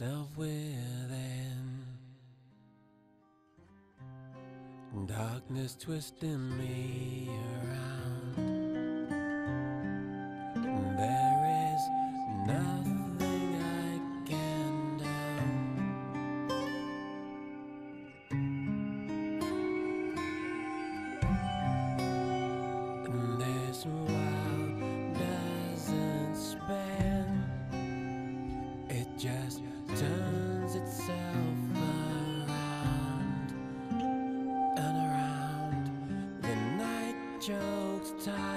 myself within. Darkness twisting me around. jokes time.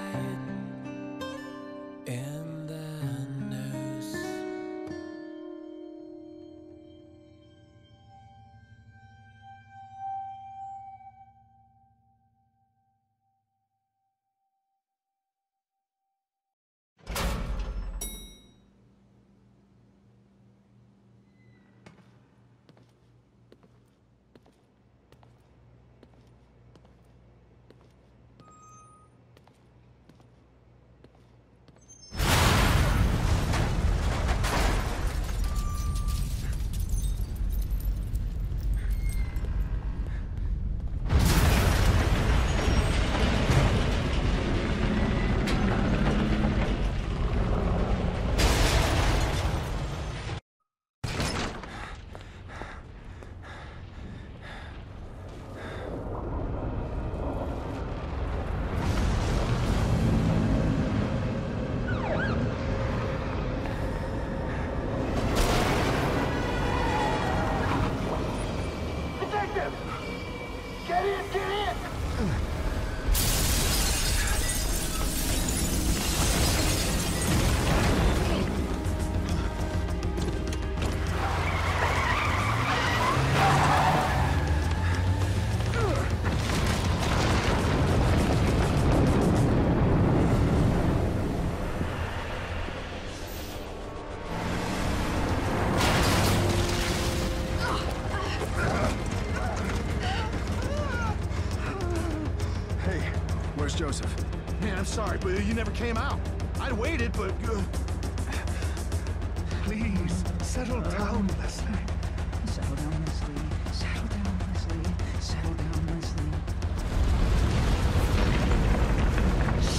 Get in, get in! Hey, where's Joseph? Man, I'm sorry, but you never came out. I waited, but... Uh... Please, settle uh, down, Leslie. Settle down, Leslie. Settle down, Leslie. Settle down, Leslie.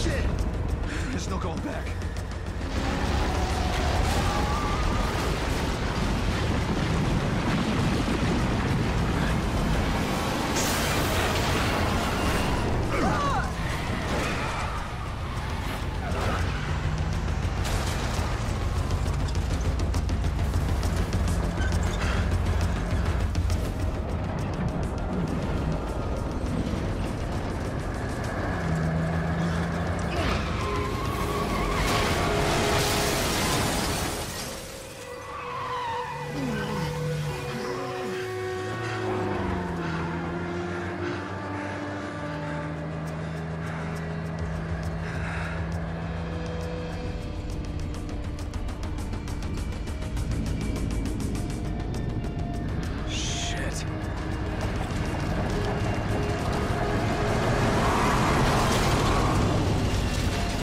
Shit! There's no going back.